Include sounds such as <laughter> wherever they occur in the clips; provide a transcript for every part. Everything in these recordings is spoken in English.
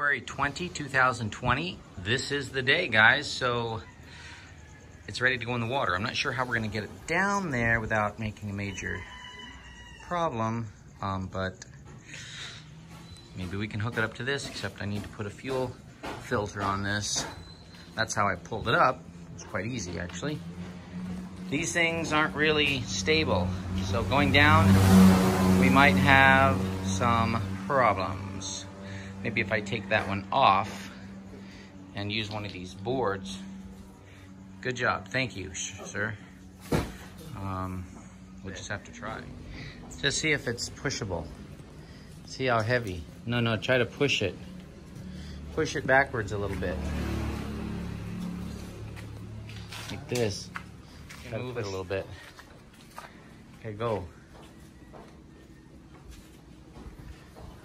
February 20, 2020. This is the day, guys. So it's ready to go in the water. I'm not sure how we're going to get it down there without making a major problem, um, but maybe we can hook it up to this, except I need to put a fuel filter on this. That's how I pulled it up. It's quite easy, actually. These things aren't really stable, so going down, we might have some problems. Maybe if I take that one off and use one of these boards. Good job, thank you, sir. Um, we'll just have to try. Just see if it's pushable. See how heavy. No, no, try to push it. Push it backwards a little bit. Like this. To move it a little bit. Okay, go.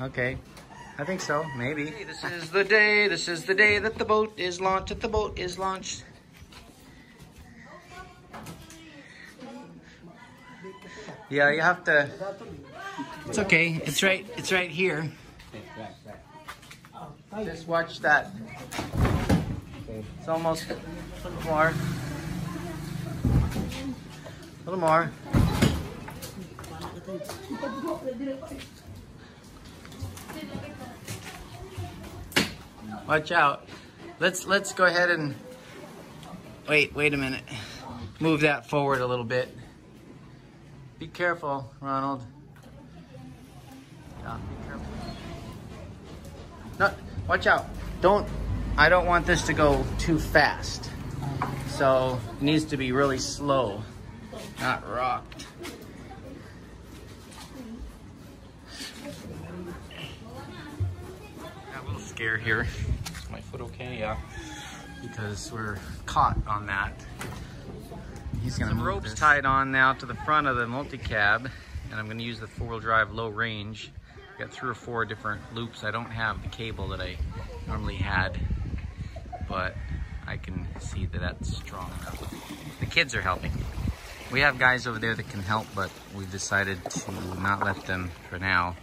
Okay. I think so, maybe. Hey, this is the day, this is the day that the boat is launched, that the boat is launched. Yeah, you have to, it's okay, it's right, it's right here. Just watch that. It's almost, a little more. A little more. <laughs> Watch out. Let's let's go ahead and wait, wait a minute. Move that forward a little bit. Be careful, Ronald. Yeah, be careful. No, watch out. Don't I don't want this to go too fast. So it needs to be really slow, not rocked. A here. Is my foot okay? Yeah. Because we're caught on that. He's gonna Some move ropes this. tied on now to the front of the multi-cab, and I'm gonna use the four-wheel drive low range. Got three or four different loops. I don't have the cable that I normally had, but I can see that that's strong enough. The kids are helping. We have guys over there that can help, but we've decided to not let them for now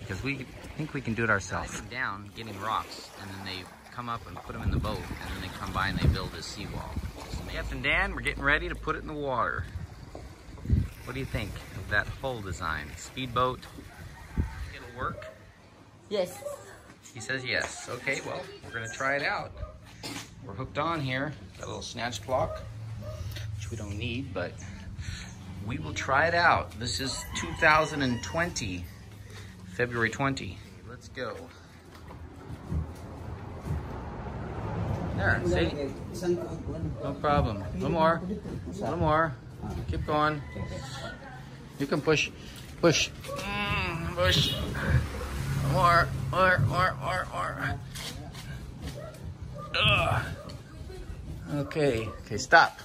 because we think we can do it ourselves. Down, getting rocks, and then they come up and put them in the boat, and then they come by and they build a seawall. So Captain Dan, we're getting ready to put it in the water. What do you think of that hull design? Speedboat, it'll work? Yes. He says yes. Okay, well, we're gonna try it out. We're hooked on here. Got a little snatch block, which we don't need, but we will try it out. This is 2020, February 20. Let's go. There, see? No problem. Little more. Little more. Keep going. You can push. Push. Mm, push. More, more, more, more, more. Ugh. Okay, okay, stop.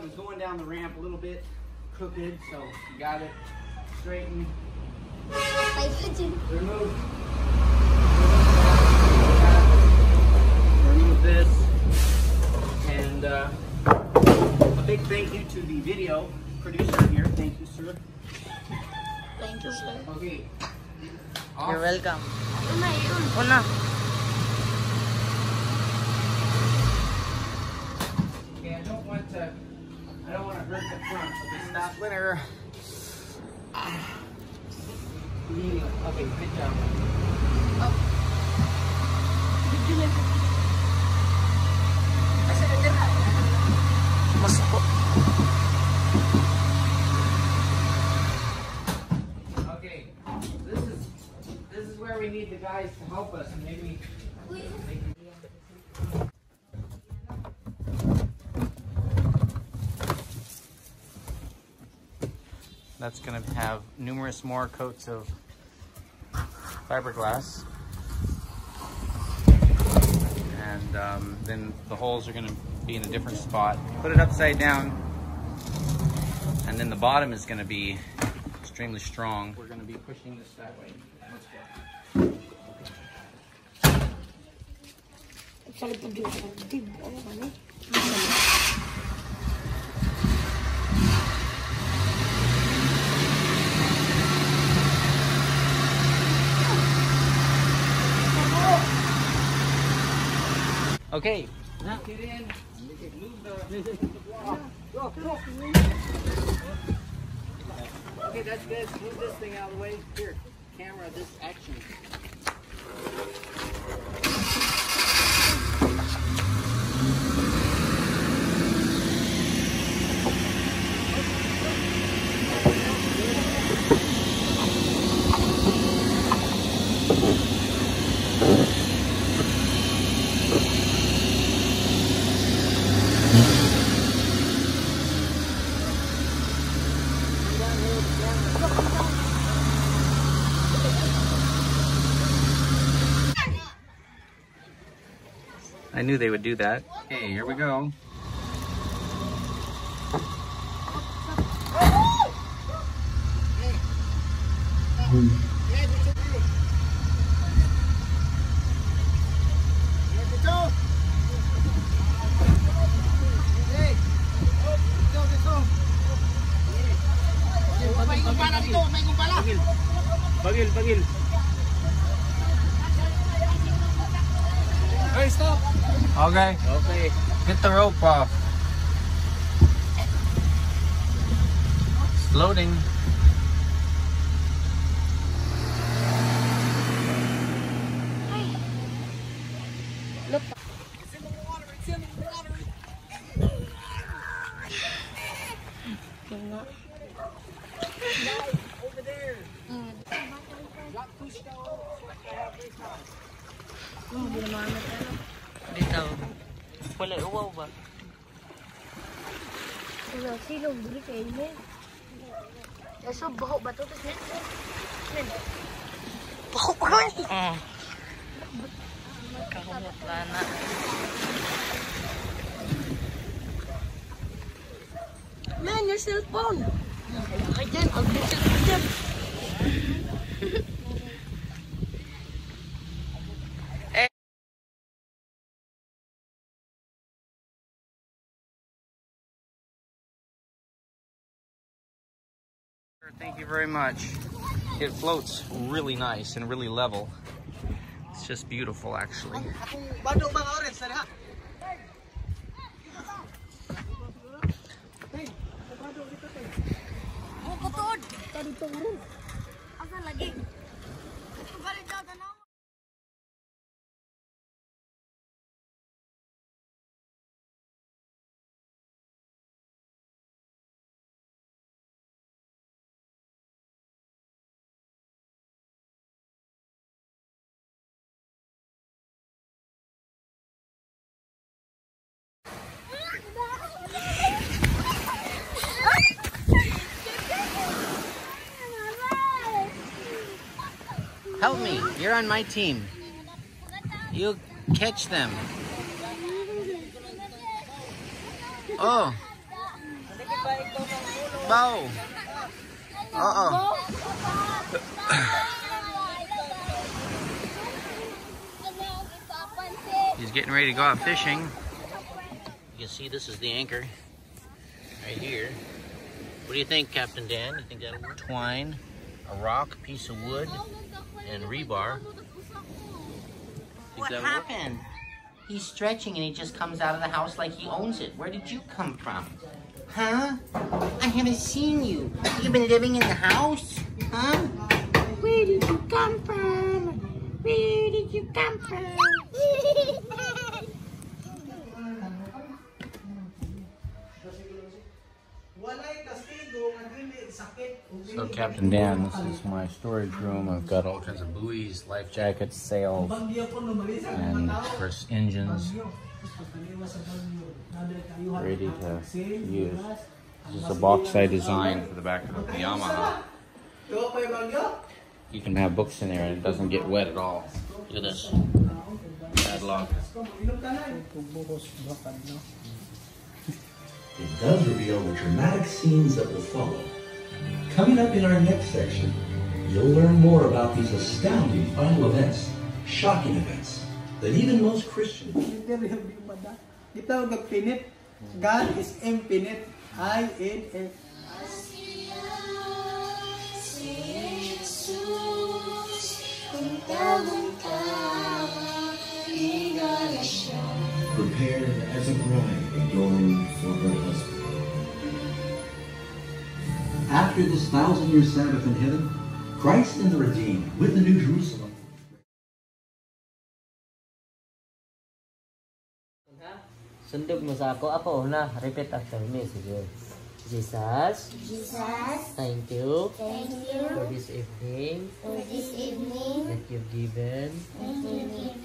It was going down the ramp a little bit crooked, so you got it straightened. Remove. Remove this. And uh, a big thank you to the video producer here. Thank you, sir. Thank you, sir. Okay. You're welcome. Una yun. Una. Okay, I don't want to. I don't want to hurt the front. Okay, stop winner. Ah, okay, good job. Mas po. Okay, this is this is where we need the guys to help us, and maybe. That's gonna have numerous more coats of fiberglass. And um, then the holes are gonna be in a different spot. Put it upside down. And then the bottom is gonna be extremely strong. We're gonna be pushing this that way. Let's go. Okay, Now get in. Okay, that's good. Move this thing out of the way. Here, camera, this action. I knew they would do that. Okay, here we go. Bagil, bagil. Hey, stop. Okay, Okay. get the rope off. it's Floating. Look. It's <sighs> in the water over loading. Oo, hindi naman ano. Dito. Wala, uwaw ba? Wala, silong bulik eh, men. Eh, Kaso, baho ba ito? Tapos, men. Baho ko nun eh. Mm. Oo. Kakumutla na. Man, your cellphone! Kaya dyan, ang cellphone dyan. <laughs> you very much. It floats really nice and really level. It's just beautiful, actually. Bukutod! Tadi turun. Asa lagi? Balik daw tanaw. You're on my team. You catch them. Oh. Bow! oh He's getting ready to go out fishing. You can see this is the anchor right here. What do you think, Captain Dan? You think that'll work? Twine, a rock, piece of wood, and rebar. What happened? He's stretching and he just comes out of the house like he owns it. Where did you come from? Huh? I haven't seen you. You've been living in the house? Huh? Where did you come from? Where did you come from? <laughs> So Captain Dan, this is my storage room. I've got all kinds of buoys, life jackets, sails, and of course engines ready to use. This is a box I designed for the back of the Yamaha. You can have books in there and it doesn't get wet at all. Look at this. Padlock. It does reveal the dramatic scenes that will follow. Coming up in our next section, you'll learn more about these astounding final events, shocking events, that even most Christians Gitawag ang finite. God is infinite. I-N-F. prepared as a bride adorned for her husband. After this thousand year Sabbath in heaven, Christ and the redeemed with the New Jerusalem Sundog mo sa ako. Ako na. Repeat after me. Sige. Jesus, Jesus, thank you thank you for this evening for this evening that you've given that you've given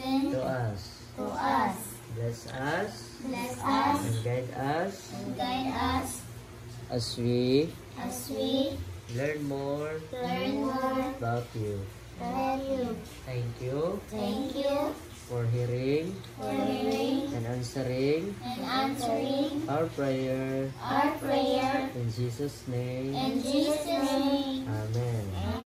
as we as we learn more learn more about you. about you. Thank you Thank you for hearing for hearing and answering and answering our prayer our prayer in Jesus' name. in Jesus' name. Amen.